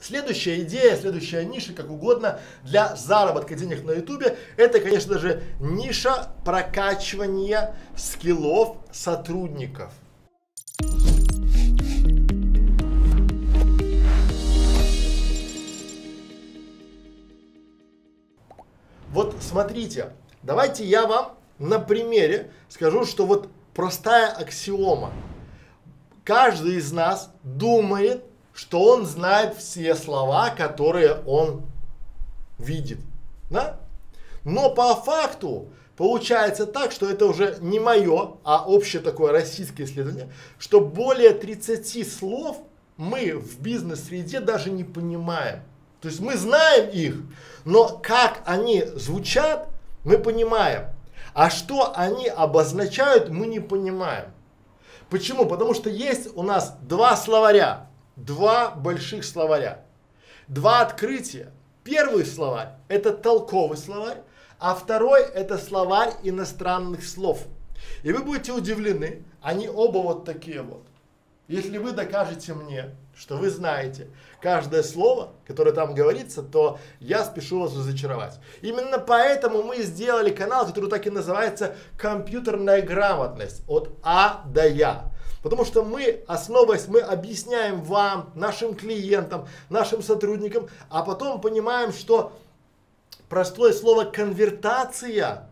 Следующая идея, следующая ниша, как угодно, для заработка денег на ютубе, это, конечно же, ниша прокачивания скиллов сотрудников. Вот смотрите, давайте я вам на примере скажу, что вот простая аксиома. Каждый из нас думает, что он знает все слова, которые он видит. Да? Но по факту получается так, что это уже не мое, а общее такое российское исследование, что более 30 слов мы в бизнес-среде даже не понимаем. То есть мы знаем их, но как они звучат, мы понимаем. А что они обозначают, мы не понимаем. Почему? Потому что есть у нас два словаря, два больших словаря, два открытия. Первый словарь – это толковый словарь, а второй – это словарь иностранных слов. И вы будете удивлены, они оба вот такие вот. Если вы докажете мне, что вы знаете каждое слово, которое там говорится, то я спешу вас разочаровать. Именно поэтому мы сделали канал, который так и называется «Компьютерная грамотность» от А до Я. Потому что мы, основываясь, мы объясняем вам, нашим клиентам, нашим сотрудникам, а потом понимаем, что простое слово конвертация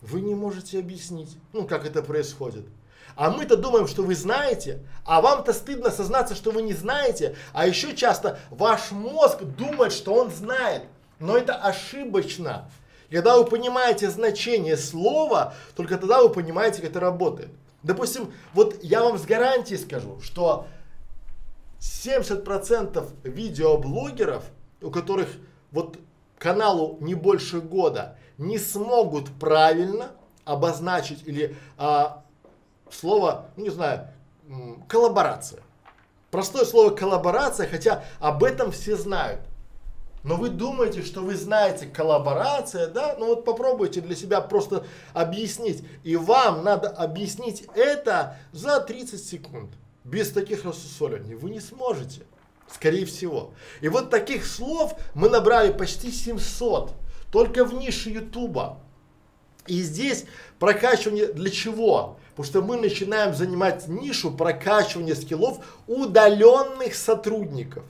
вы не можете объяснить, ну как это происходит. А мы-то думаем, что вы знаете, а вам-то стыдно сознаться, что вы не знаете. А еще часто ваш мозг думает, что он знает. Но это ошибочно. Когда вы понимаете значение слова, только тогда вы понимаете, как это работает. Допустим, вот я вам с гарантией скажу, что 70% видеоблогеров, у которых вот каналу не больше года, не смогут правильно обозначить или а, слово, ну не знаю, коллаборация. Простое слово коллаборация, хотя об этом все знают. Но вы думаете, что вы знаете коллаборация, да? Ну вот попробуйте для себя просто объяснить. И вам надо объяснить это за 30 секунд. Без таких рассусоливаний вы не сможете. Скорее всего. И вот таких слов мы набрали почти 700. Только в нише Ютуба. И здесь прокачивание для чего? Потому что мы начинаем занимать нишу прокачивания скиллов удаленных сотрудников.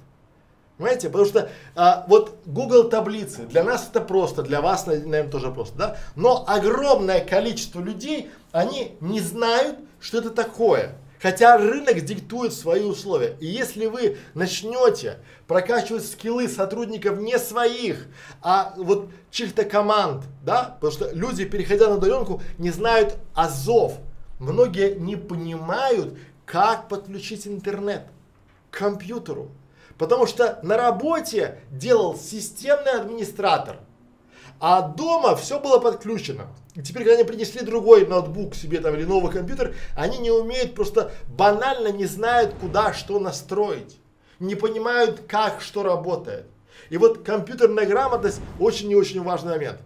Понимаете? Потому что а, вот Google таблицы, для нас это просто, для вас, наверное, тоже просто, да? Но огромное количество людей, они не знают, что это такое. Хотя рынок диктует свои условия. И если вы начнете прокачивать скиллы сотрудников не своих, а вот чьих-то команд, да, потому что люди, переходя на удаленку, не знают азов. Многие не понимают, как подключить интернет к компьютеру. Потому что на работе делал системный администратор, а дома все было подключено. И теперь, когда они принесли другой ноутбук себе там или новый компьютер, они не умеют, просто банально не знают, куда что настроить. Не понимают, как что работает. И вот компьютерная грамотность очень и очень важный момент.